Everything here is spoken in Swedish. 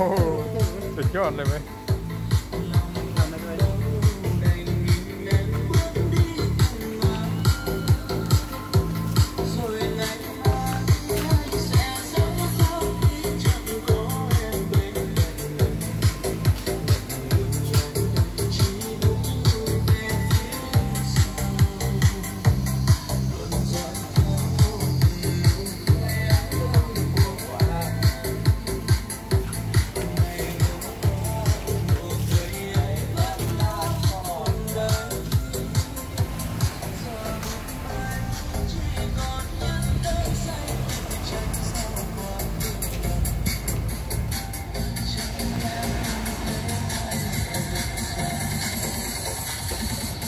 Oh, det körde mig.